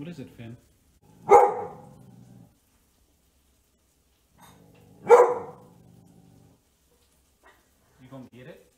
What is it, Finn? You gonna get it?